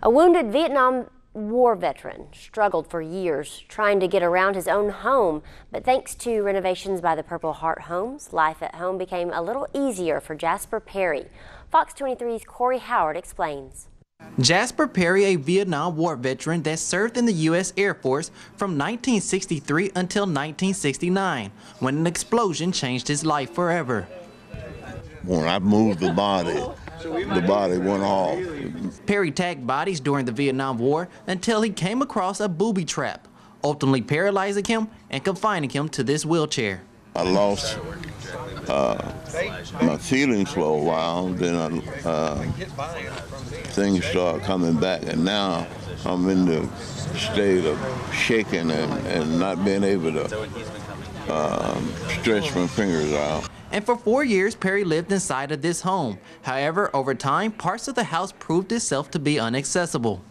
A wounded Vietnam War veteran struggled for years trying to get around his own home, but thanks to renovations by the Purple Heart Homes, life at home became a little easier for Jasper Perry. Fox 23's Corey Howard explains. Jasper Perry, a Vietnam War veteran that served in the U.S. Air Force from 1963 until 1969, when an explosion changed his life forever. When I moved the body, the body went off. Perry tagged bodies during the Vietnam War until he came across a booby trap, ultimately paralyzing him and confining him to this wheelchair. I lost uh, my feelings for a while, then I, uh, things started coming back, and now I'm in the state of shaking and, and not being able to um, stretch my fingers out. And for four years, Perry lived inside of this home. However, over time, parts of the house proved itself to be inaccessible.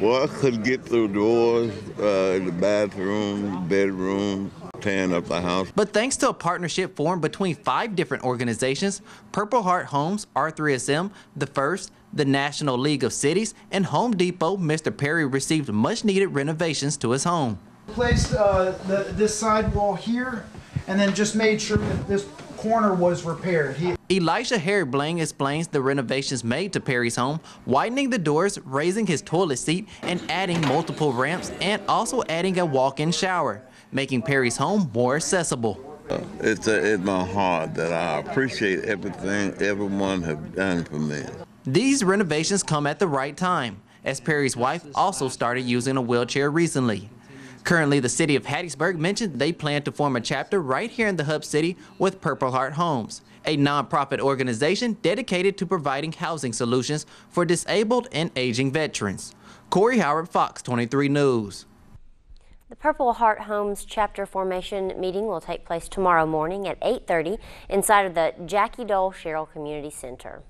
Well, I couldn't get through doors, uh, the bathroom, bedroom, tearing up the house. But thanks to a partnership formed between five different organizations, Purple Heart Homes, R3SM, The First, the National League of Cities, and Home Depot, Mr. Perry received much needed renovations to his home. Placed uh, the, this sidewall here and then just made sure that this corner was repaired. He Elisha Harry explains the renovations made to Perry's home, widening the doors, raising his toilet seat, and adding multiple ramps, and also adding a walk-in shower, making Perry's home more accessible. Uh, it's uh, in my heart that I appreciate everything everyone has done for me. These renovations come at the right time, as Perry's wife also started using a wheelchair recently. Currently, the city of Hattiesburg mentioned they plan to form a chapter right here in the hub city with Purple Heart Homes, a nonprofit organization dedicated to providing housing solutions for disabled and aging veterans. Corey Howard, Fox 23 News. The Purple Heart Homes chapter formation meeting will take place tomorrow morning at 8.30 inside of the Jackie Dole Sherrill Community Center.